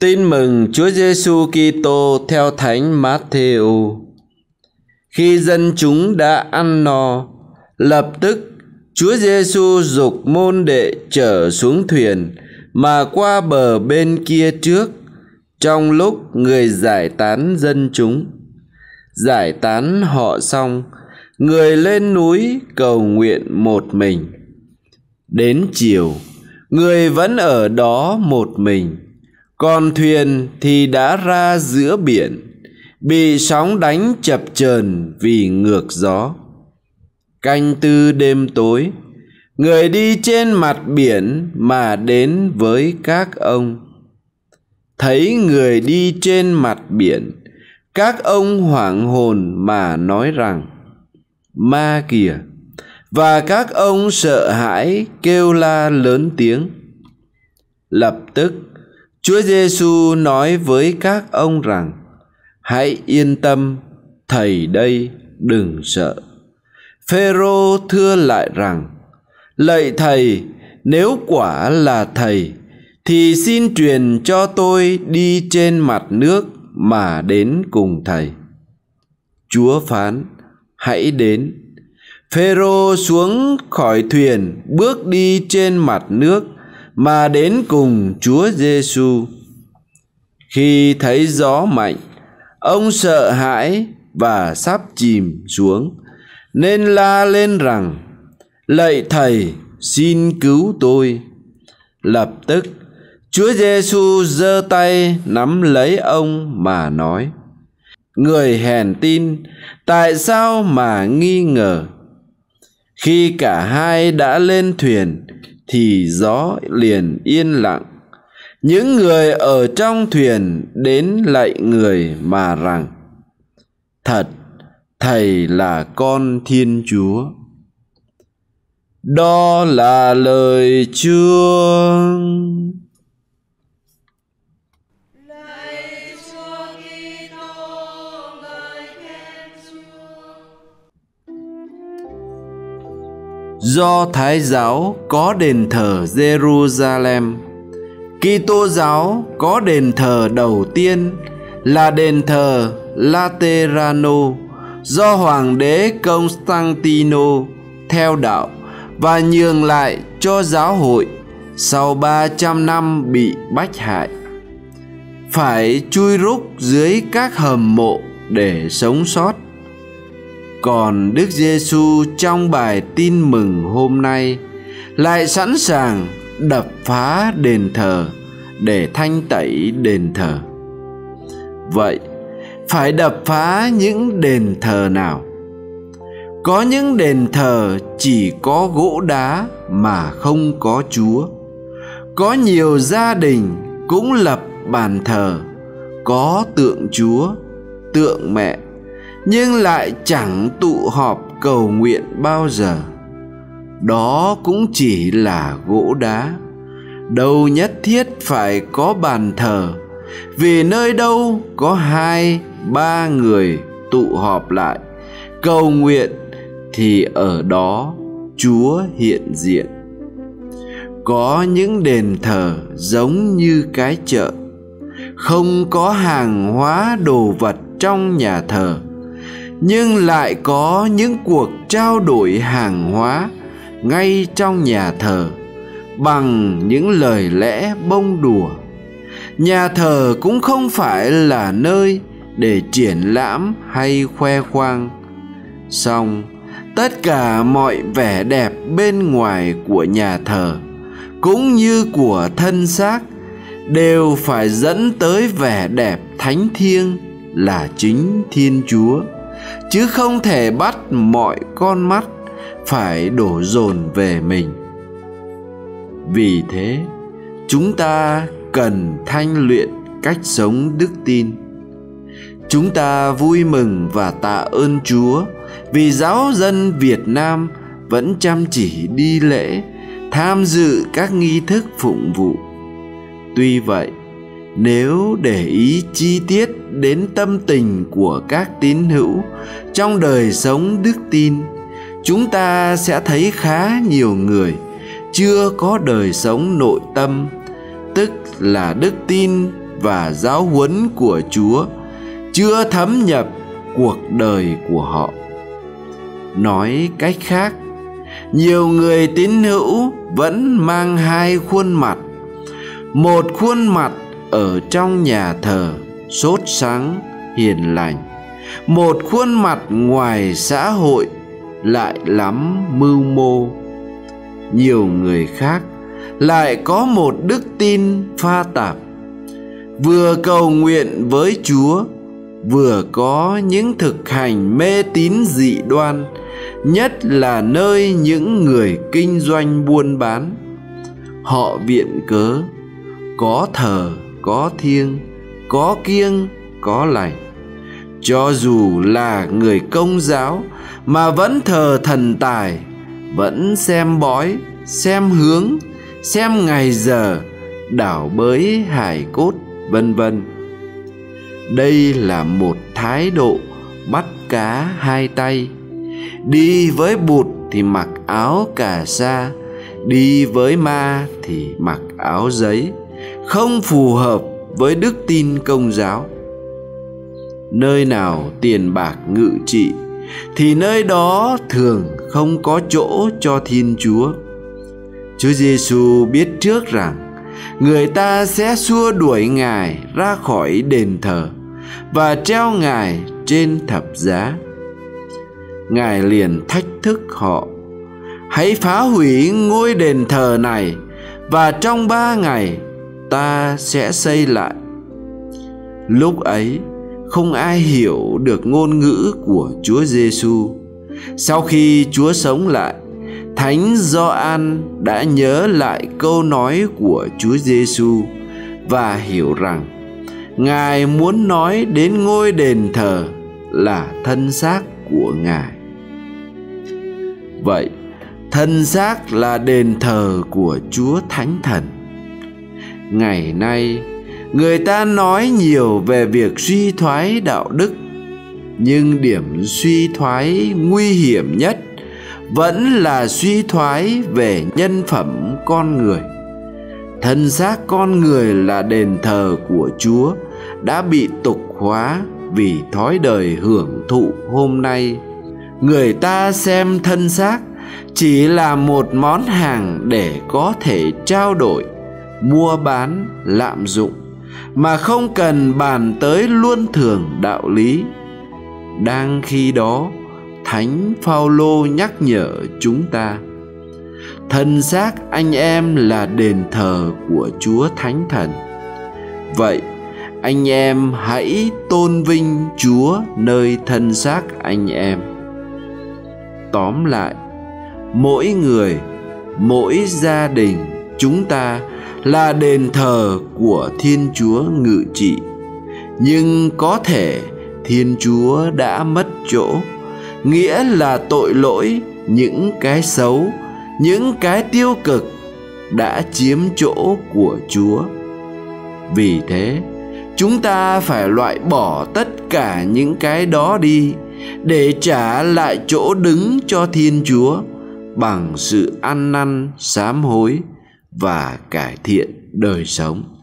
Tin mừng Chúa Giêsu Kitô theo Thánh Matthew. Khi dân chúng đã ăn no, lập tức Chúa Giêsu dục môn đệ trở xuống thuyền mà qua bờ bên kia trước trong lúc người giải tán dân chúng. Giải tán họ xong, người lên núi cầu nguyện một mình. Đến chiều, người vẫn ở đó một mình còn thuyền thì đã ra giữa biển, bị sóng đánh chập chờn vì ngược gió. Canh tư đêm tối, người đi trên mặt biển mà đến với các ông. Thấy người đi trên mặt biển, các ông hoảng hồn mà nói rằng, ma kìa, và các ông sợ hãi kêu la lớn tiếng. Lập tức Chúa Giêsu nói với các ông rằng: Hãy yên tâm, thầy đây, đừng sợ. Phêrô thưa lại rằng: Lạy thầy, nếu quả là thầy thì xin truyền cho tôi đi trên mặt nước mà đến cùng thầy. Chúa phán: Hãy đến. Phêrô xuống khỏi thuyền, bước đi trên mặt nước mà đến cùng Chúa Giêsu. Khi thấy gió mạnh, ông sợ hãi và sắp chìm xuống, nên la lên rằng: "Lạy thầy, xin cứu tôi." Lập tức, Chúa Giêsu giơ tay nắm lấy ông mà nói: Người hèn tin, tại sao mà nghi ngờ? Khi cả hai đã lên thuyền thì gió liền yên lặng. Những người ở trong thuyền đến lạy người mà rằng, thật, thầy là con thiên chúa. Đó là lời chương do Thái giáo có đền thờ Jerusalem. Kitô giáo có đền thờ đầu tiên là đền thờ Laterano do hoàng đế Constantino theo đạo và nhường lại cho giáo hội sau 300 năm bị bách hại. Phải chui rúc dưới các hầm mộ để sống sót còn Đức Giêsu trong bài tin mừng hôm nay lại sẵn sàng đập phá đền thờ để thanh tẩy đền thờ. Vậy, phải đập phá những đền thờ nào? Có những đền thờ chỉ có gỗ đá mà không có Chúa. Có nhiều gia đình cũng lập bàn thờ có tượng Chúa, tượng mẹ nhưng lại chẳng tụ họp cầu nguyện bao giờ. Đó cũng chỉ là gỗ đá. Đâu nhất thiết phải có bàn thờ, vì nơi đâu có hai, ba người tụ họp lại. Cầu nguyện thì ở đó chúa hiện diện. Có những đền thờ giống như cái chợ. Không có hàng hóa đồ vật trong nhà thờ nhưng lại có những cuộc trao đổi hàng hóa ngay trong nhà thờ bằng những lời lẽ bông đùa. Nhà thờ cũng không phải là nơi để triển lãm hay khoe khoang. Song tất cả mọi vẻ đẹp bên ngoài của nhà thờ cũng như của thân xác đều phải dẫn tới vẻ đẹp thánh thiêng là chính thiên chúa chứ không thể bắt mọi con mắt phải đổ dồn về mình. Vì thế, chúng ta cần thanh luyện cách sống đức tin. Chúng ta vui mừng và tạ ơn chúa vì giáo dân việt nam vẫn chăm chỉ đi lễ, tham dự các nghi thức phụng vụ. Tuy vậy nếu để ý chi tiết đến tâm tình của các tín hữu trong đời sống đức tin, chúng ta sẽ thấy khá nhiều người chưa có đời sống nội tâm, tức là đức tin và giáo huấn của chúa chưa thấm nhập cuộc đời của họ. Nói cách khác, nhiều người tín hữu vẫn mang hai khuôn mặt. Một khuôn mặt ở trong nhà thờ, sốt sáng, hiền lành. Một khuôn mặt ngoài xã hội lại lắm mưu mô. Nhiều người khác lại có một đức tin pha tạp. Vừa cầu nguyện với chúa, vừa có những thực hành mê tín dị đoan, nhất là nơi những người kinh doanh buôn bán. Họ viện cớ, có thờ có thiêng, có kiêng, có lành. Cho dù là người công giáo mà vẫn thờ thần tài, vẫn xem bói, xem hướng, xem ngày giờ, đảo bới hải cốt, vân vân. Đây là một thái độ bắt cá hai tay. Đi với bụt thì mặc áo cà sa, đi với ma thì mặc áo giấy không phù hợp với đức tin công giáo. Nơi nào tiền bạc ngự trị, thì nơi đó thường không có chỗ cho thiên chúa. Chúa giêsu biết trước rằng người ta sẽ xua đuổi ngài ra khỏi đền thờ và treo ngài trên thập giá. Ngài liền thách thức họ, hãy phá hủy ngôi đền thờ này và trong ba ngày ta sẽ xây lại lúc ấy không ai hiểu được ngôn ngữ của Chúa Giêsu. Sau khi Chúa sống lại, Thánh Gioan đã nhớ lại câu nói của Chúa Giêsu và hiểu rằng Ngài muốn nói đến ngôi đền thờ là thân xác của Ngài. Vậy, thân xác là đền thờ của Chúa Thánh Thần. Ngày nay, người ta nói nhiều về việc suy thoái đạo đức nhưng điểm suy thoái nguy hiểm nhất vẫn là suy thoái về nhân phẩm con người. Thân xác con người là đền thờ của chúa đã bị tục hóa vì thói đời hưởng thụ hôm nay. Người ta xem thân xác chỉ là một món hàng để có thể trao đổi mua bán, lạm dụng, mà không cần bàn tới luân thường đạo lý. Đang khi đó, thánh phaolô nhắc nhở chúng ta thân xác anh em là đền thờ của chúa thánh thần. Vậy, anh em hãy tôn vinh chúa nơi thân xác anh em. Tóm lại, mỗi người, mỗi gia đình chúng ta là đền thờ của thiên chúa ngự trị. Nhưng có thể thiên chúa đã mất chỗ, nghĩa là tội lỗi, những cái xấu, những cái tiêu cực đã chiếm chỗ của chúa. Vì thế, chúng ta phải loại bỏ tất cả những cái đó đi, để trả lại chỗ đứng cho thiên chúa bằng sự ăn năn sám hối và cải thiện đời sống.